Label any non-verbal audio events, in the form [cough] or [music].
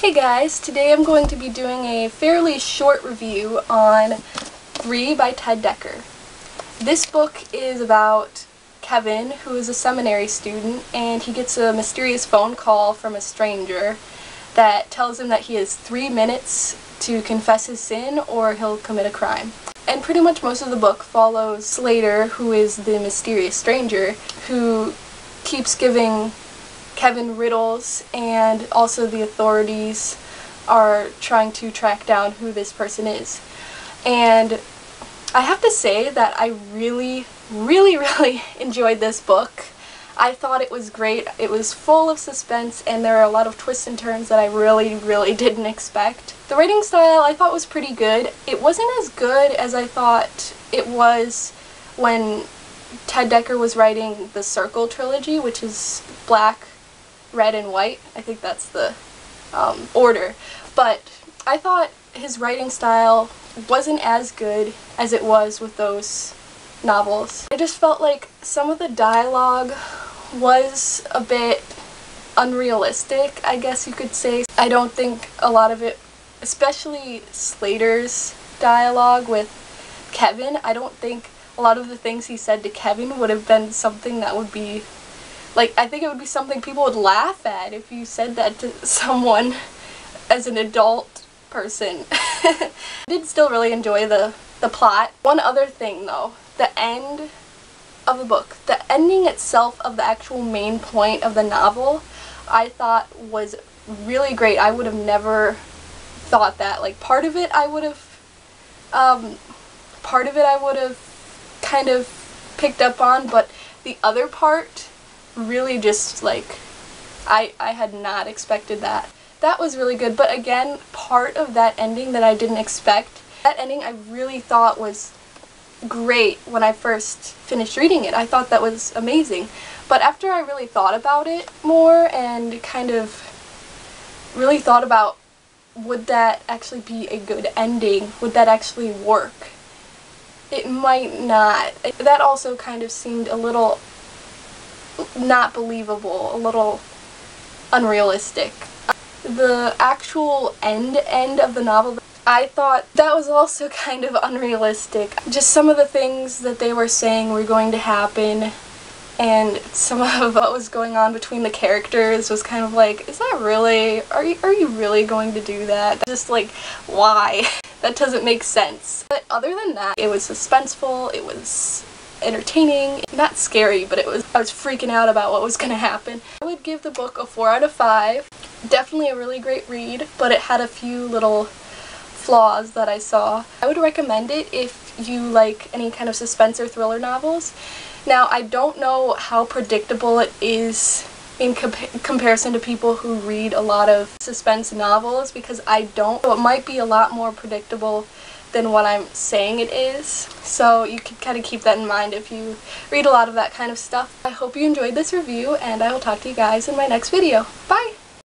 Hey guys, today I'm going to be doing a fairly short review on 3 by Ted Dekker. This book is about Kevin, who is a seminary student, and he gets a mysterious phone call from a stranger that tells him that he has three minutes to confess his sin or he'll commit a crime. And pretty much most of the book follows Slater, who is the mysterious stranger, who keeps giving Kevin riddles and also the authorities are trying to track down who this person is. And I have to say that I really, really, [laughs] really enjoyed this book. I thought it was great. It was full of suspense and there are a lot of twists and turns that I really, really [laughs] didn't expect. The writing style I thought was pretty good. It wasn't as good as I thought it was when Ted Dekker was writing the Circle trilogy, which is black, red and white. I think that's the um, order. But I thought his writing style wasn't as good as it was with those novels. I just felt like some of the dialogue was a bit unrealistic, I guess you could say. I don't think a lot of it, especially Slater's dialogue with Kevin, I don't think a lot of the things he said to Kevin would have been something that would be like, I think it would be something people would laugh at if you said that to [laughs] someone as an adult person. [laughs] I did still really enjoy the, the plot. One other thing though, the end of the book, the ending itself of the actual main point of the novel, I thought was really great. I would have never thought that. Like part of it I would have, um, part of it I would have kind of picked up on, but the other part really just like I I had not expected that. That was really good, but again, part of that ending that I didn't expect, that ending I really thought was great when I first finished reading it. I thought that was amazing. But after I really thought about it more and kind of really thought about would that actually be a good ending? Would that actually work? It might not. That also kind of seemed a little not believable, a little unrealistic. The actual end end of the novel, I thought that was also [laughs] kind of unrealistic. Just some of the things that they were saying were going to happen and some [laughs] of what was going on between the characters was kind of like, is that really, are you, are you really going to do that? Just like, why? [laughs] that doesn't make sense. But other than that, it was suspenseful, it was entertaining, not scary, but it was I was freaking out about what was going to happen. I would give the book a 4 out of 5. Definitely a really great read, but it had a few little flaws that I saw. I would recommend it if you like any kind of suspense or thriller novels. Now, I don't know how predictable it is in compa comparison to people who read a lot of suspense novels because I don't. It might be a lot more predictable than what I'm saying it is. So you can kind of keep that in mind if you read a lot of that kind of stuff. I hope you enjoyed this review and I will talk to you guys in my next video. Bye!